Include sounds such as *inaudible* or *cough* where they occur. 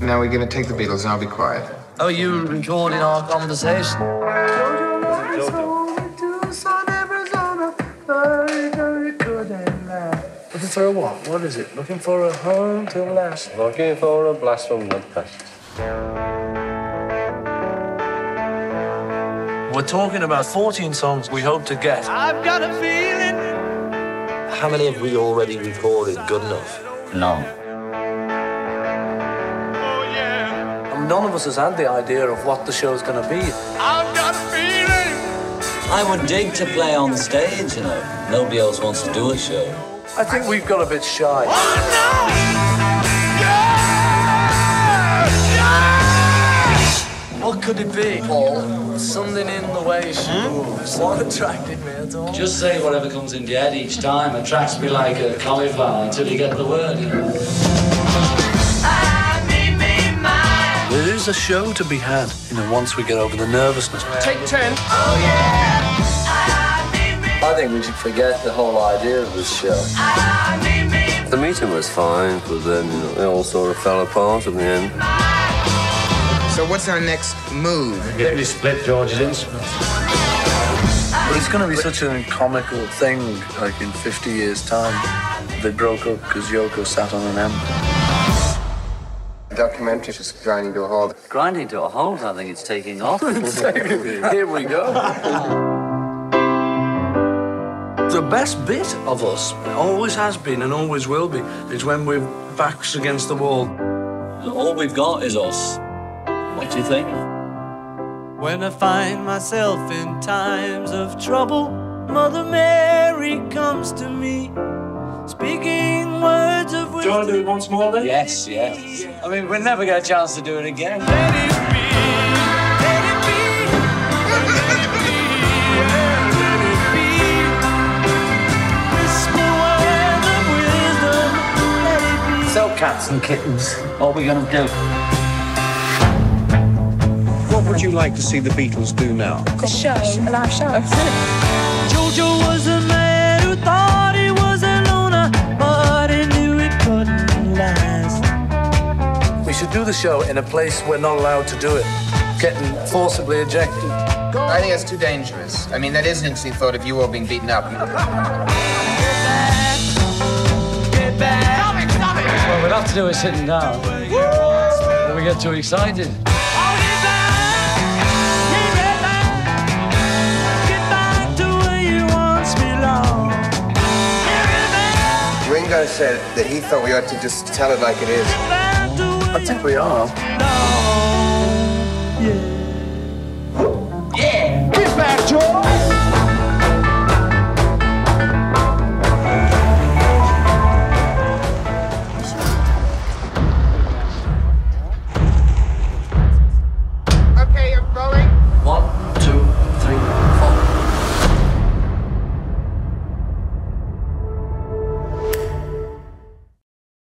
Now we're going to take the Beatles, and I'll be quiet. Oh, you recording our conversation? Looking for a what? What is it? Looking for a home to last. Looking for a blast from the past. We're talking about 14 songs we hope to get. I've got a feeling. How many have we already recorded good enough? None. None of us has had the idea of what the show's going to be. I've got a feeling. I would dig to play on stage, you know. Nobody else wants to do a show. I think we've got a bit shy. Oh, what could it be, Paul? Something in the way she hmm? moves. What attracted me at all? Just say whatever comes in your head each time. Attracts me like a cauliflower until you get the word, you know. Is a show to be had, you know, once we get over the nervousness. Take ten. Oh, I think we should forget the whole idea of this show. The meeting was fine, but then you know, it all sort of fell apart in the end. So what's our next move? Get me split George's instruments. But it's going to be such a comical thing, like in 50 years' time. They broke up because Yoko sat on an amp. The documentary is grinding to a halt. Grinding to a halt, I think it's taking *laughs* *laughs* off. Here we go. The best bit of us, always has been and always will be, is when we're backs against the wall. All we've got is us. What do you think? When I find myself in times of trouble, Mother Mary comes to me, speaking words of wisdom. Do you want to do it once more then? Yes, yes. I mean, we'll never get a chance to do it again. Let it be, let it be, let it be, yeah, let it be. Whisper words of wisdom, let it be. So, cats and kittens, what are we going to do? What would you like to see the Beatles do now? A show, a live show. Jojo was a man should do the show in a place we're not allowed to do it, getting forcibly ejected. I think that's too dangerous. I mean, that is an interesting thought of you all being beaten up. Get back. Well, we'd have to do it sitting down. Then we get too excited. Get back to where you once belonged. Ringo said that he thought we ought to just tell it like it is. Back to where I think we are. belong. Yeah.